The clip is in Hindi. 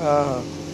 हाँ हाँ।